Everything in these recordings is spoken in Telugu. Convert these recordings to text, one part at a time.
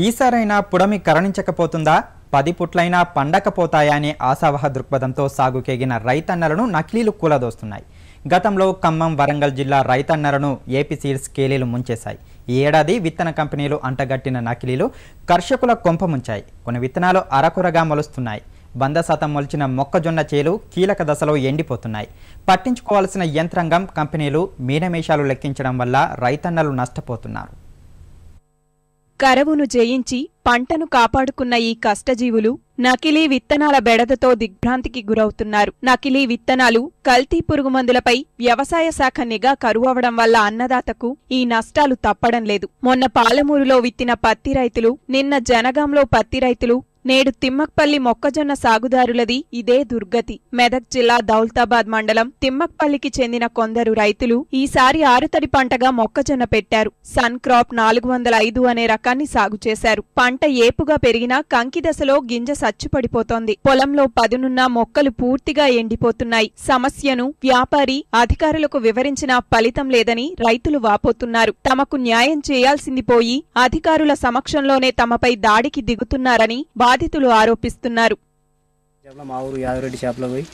ఈసారైనా పుడమి కరణించకపోతుందా? పది పుట్లైనా పండకపోతాయా అనే ఆశావహ దృక్పథంతో సాగుకేగిన రైతన్నలను నకిలీలు కూలదోస్తున్నాయి. గతంలో ఖమ్మం వరంగల్ జిల్లా రైతన్నలను ఏపీ సీడ్స్ కేలీలు ముంచేశాయి. ఈ ఏడాది విత్తన కంపెనీలు అంటగట్టిన నకిలీలు కర్షకుల కొంప ముంచాయి. కొన్ని విత్తనాలు అరకొరగా మొలుస్తున్నాయి. వంద శాతం మొలిచిన మొక్కజొన్న చేలు కీలక దశలో ఎండిపోతున్నాయి. పట్టించుకోవాల్సిన యంత్రాంగం కంపెనీలు మీనమేషాలు లెక్కించడం వల్ల రైతన్నలు నష్టపోతున్నారు. కరవును జయించి పంటను కాపాడుకున్న ఈ కష్టజీవులు నకిలీ విత్తనాల బెడదతో దిగ్భ్రాంతికి గురవుతున్నారు. నకిలీ విత్తనాలు కల్తీ పురుగుమందులపై వ్యవసాయ శాఖ నిఘా కరువవడం వల్ల అన్నదాతకు ఈ నష్టాలు తప్పడం లేదు. మొన్న పాలమూరులో విత్తిన పత్తి రైతులు నిన్న జనగాంలో పత్తి రైతులు నేడు తిమ్మక్పల్లి మొక్కజొన్న సాగుదారులది ఇదే దుర్గతి. మెదక్ జిల్లా దౌల్తాబాద్ మండలం తిమ్మక్పల్లికి చెందిన కొందరు రైతులు ఈసారి ఆరుతడి పంటగా మొక్కజొన్న పెట్టారు. సన్ క్రాప్ నాలుగు వందల ఐదు అనే రకాన్ని సాగు చేశారు. పంట ఏపుగా పెరిగినా కంకి దశలో గింజ సచ్చుపడిపోతోంది. పొలంలో పదునున్న మొక్కలు పూర్తిగా ఎండిపోతున్నాయి. సమస్యను వ్యాపారి అధికారులకు వివరించినా ఫలితం లేదని రైతులు వాపోతున్నారు. తమకు న్యాయం చేయాల్సింది పోయి అధికారుల సమక్షంలోనే తమపై దాడికి దిగుతున్నారని బాధితులు ఆరోపిస్తున్నారు. మా ఊరు యాదరెడ్డి చేపల పోయి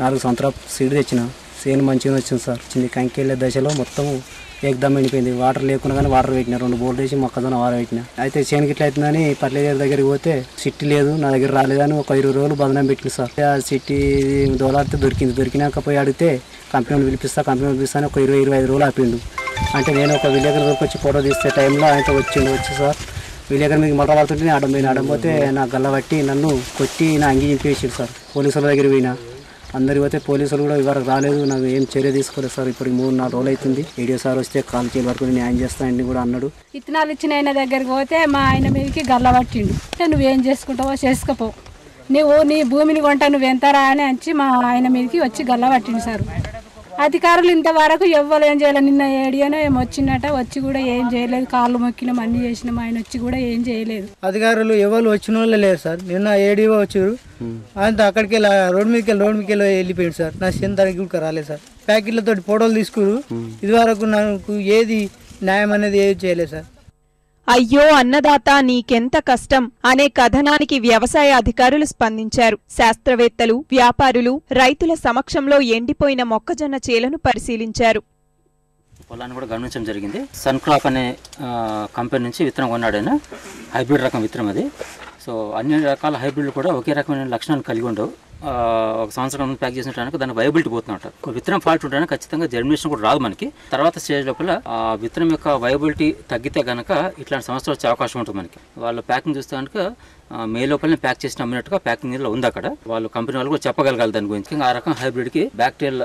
నాలుగు సంవత్సరాలు సీడ్ తెచ్చిన. సేను మంచిగా వచ్చింది సార్. చిన్న కంకెళ్ళే దశలో మొత్తం ఏకదమ్ ఎండిపోయింది. వాటర్ లేకుండా కానీ వాటర్ పెట్టిన. రెండు బోర్లు వేసి మొక్కజొన్న వాటర్ పెట్టిన. అయితే చేనుకి ఇట్లా అవుతుందని పర్లేదు దగ్గరికి పోతే సిట్టి లేదు నా దగ్గర రాలేదని ఒక ఇరవై రోజులు బదనం పెట్టింది సార్. ఆ సిట్టి దోలాడితే దొరికింది. దొరికినాక పోయి అడిగితే కంపెనీ పిలిపిస్తా కంపెనీ పిలిపిస్తాను ఒక ఇరవై ఇరవై ఐదు రోజులు ఆపిండు. అంటే నేను ఒక విలేకరు వచ్చి ఫోటో తీస్తే టైంలో ఆయనతో వచ్చిండు. వచ్చి సార్. విలేకరు మీకు మొదలు పడుతుంటే ఆడం పోయిన ఆడం పోతే నా గల్ల పట్టి నన్ను కొట్టి నా అంగి చింపేసాడు సార్. పోలీసుల దగ్గర పోయినా. అందరికి పోతే పోలీసులు కూడా ఇవరకు రాలేదు. నాకు ఏం చర్య తీసుకోలేదు సార్. ఇప్పుడు మూడు నాలుగు రోజులు అవుతుంది. ఏడియో సార్ వస్తే కాల్ చేయాలి వరకు న్యాయం చేస్తానని కూడా అన్నాడు. ఇత్తనాలు ఇచ్చిన ఆయన దగ్గరికి పోతే మా ఆయన మీదకి గల్లబట్టిండు నువ్వేం చేసుకుంటావో చేసుకపో. నువ్వు నీ భూమిని కొంటా నువ్వు ఎంతరా అని వచ్చి మా ఆయన మీదకి వచ్చి గల్లబట్టిండు సార్. అధికారులు ఇంతవరకు ఎవ్వరు ఏం చేయలేదు నిన్న ఏడియోనో ఏమో వచ్చిందట వచ్చి కూడా ఏం చేయలేదు. కాళ్ళు మొక్కినాం అన్ని చేసినాం. ఆయన వచ్చి కూడా ఏం చేయలేదు. అధికారులు ఎవరు వచ్చిన వాళ్ళే లేరు సార్. నిన్న ఏడీఓ వచ్చారు అంత అక్కడికి వెళ్ళి రోడ్ మీదకి వెళ్ళి రోడ్ మీదకి వెళ్ళి వెళ్ళిపోయాడు సార్. నా చింతానికి కూడా రాలేదు సార్. ప్యాకెట్లతో ఫోటోలు తీసుకురు ఇది వరకు నాకు ఏది న్యాయం అనేది ఏది చేయలేదు సార్. అయ్యో అన్నదాత నీకెంత కష్టం అనే కథనానికి వ్యవసాయ అధికారులు స్పందించారు. శాస్త్రవేత్తలు వ్యాపారులు రైతుల సమక్షంలో ఎండిపోయిన మొక్కజొన్న చేలను పరిశీలించారు. పొలాన్ని కూడా గమనించడం జరిగింది. సన్ క్రాప్ అనే కంపెనీ నుంచి విత్తనం కొన్నాడు ఆయన హైబ్రిడ్ రకం విత్తనం అది. సో అన్ని రకాల హైబ్రిడ్లు కూడా ఒకే రకమైన లక్షణాలు కలిగి ఉండవు. ఒక సంవత్సరం ప్యాక్ చేసినట్టు దాని వైబిలిటీ పోతున్నట్టు విత్తనం ఫాల్ట్ ఉంటే ఖచ్చితంగా జర్మినేషన్ కూడా రాదు మనకి. తర్వాత స్టేజ్ లోపల ఆ విత్తనం యొక్క వైబిలిటీ తగ్గితే గనక ఇట్లాంటి సమస్యలు వచ్చే అవకాశం ఉంటుంది మనకి. వాళ్ళు ప్యాకింగ్ చూస్తే కనుక మే లోపలనే ప్యాక్ చేసి అమ్మినట్టుగా ప్యాకింగ్లో ఉంది అక్కడ. వాళ్ళు కంపెనీ వాళ్ళు కూడా చెప్పగలగాలి దాని గురించి. ఆ రకం హైబ్రిడ్కి బ్యాక్టీరియల్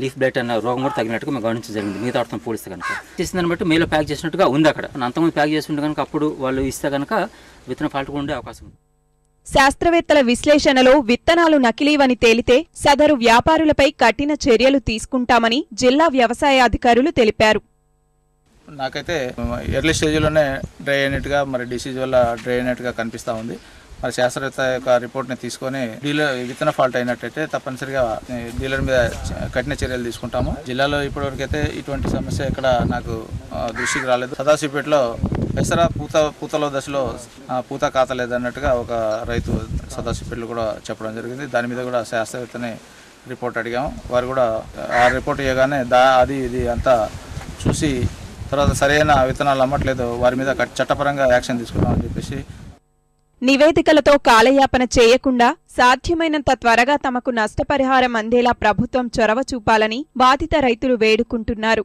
లీఫ్ బ్లైట్ అన్న రోగం కూడా తగినట్టుగా మేము గమనించడం జరిగింది. మిగతా వాటితో పోలిస్తే కనుక చేసిన దాన్ని బట్టి మేలో ప్యాక్ చేసినట్టుగా ఉంది అక్కడ. అంతమంది ప్యాక్ చేసి ఉంటే కనుక అప్పుడు వాళ్ళు ఇస్తే కనుక విత్తనం ఫాల్ట్ ఉండే అవకాశం ఉంది. శాస్త్రవేత్తల విశ్లేషణలో విత్తనాలు నకిలీవని తేలితే సదరు వ్యాపారులపై కఠిన చర్యలు తీసుకుంటామని జిల్లా వ్యవసాయ అధికారులు తెలిపారు. నాకైతే ఎర్లీ స్టేజ్లోనే డ్రై అయినట్టుగా మరి డిసీజ్ వల్ల డ్రై అయినట్టుగా కనిపిస్తూ ఉంది. మరి శాస్త్రవేత్త యొక్క రిపోర్ట్ని తీసుకొని డీలర్ విత్తన ఫాల్ట్ అయినట్టయితే తప్పనిసరిగా డీలర్ మీద కఠిన చర్యలు తీసుకుంటాము. జిల్లాలో ఇప్పటివరకైతే ఇటువంటి సమస్య ఇక్కడ నాకు దృష్టికి రాలేదు. సదాశివపేటలో పెసర పూత పూతలో దశలో పూత కాతలేదన్నట్టుగా ఒక రైతు సదాశివపేటలో కూడా చెప్పడం జరిగింది. దాని మీద కూడా శాస్త్రవేత్తని రిపోర్ట్ అడిగాము. వారు కూడా ఆ రిపోర్ట్ ఇవ్వగానే దా అది ఇది అంతా చూసి తర్వాత సరైన విత్తనాలు అమ్మట్లేదు వారి మీద చట్టపరంగా యాక్షన్ తీసుకున్నామని చెప్పేసి నివేదికలతో కాలయాపన చేయకుండా సాధ్యమైనంత త్వరగా తమకు నష్టపరిహారం అందేలా ప్రభుత్వం చొరవ చూపాలని బాధిత రైతులు వేడుకుంటున్నారు.